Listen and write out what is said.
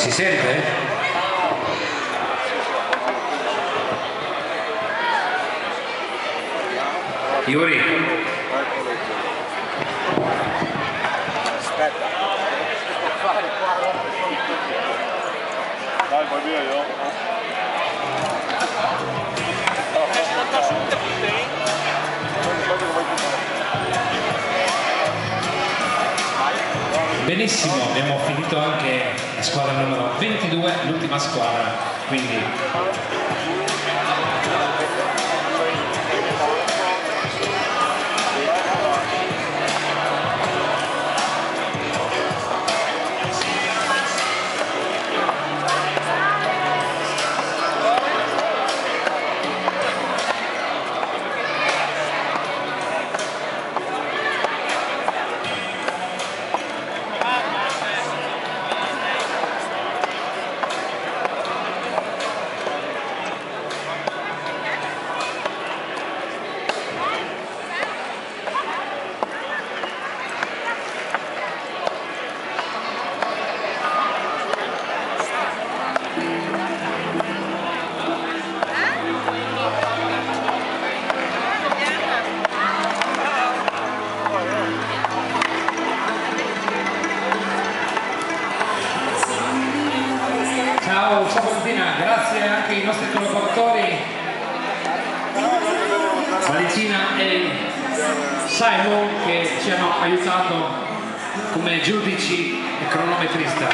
Si sente? Iuri, Dai, poi via io. benissimo, abbiamo finito anche la squadra numero 22, l'ultima squadra, quindi ciao, ciao Valentina, grazie anche ai nostri collaboratori Valentina e Simon che ci hanno aiutato come giudici e cronometrista.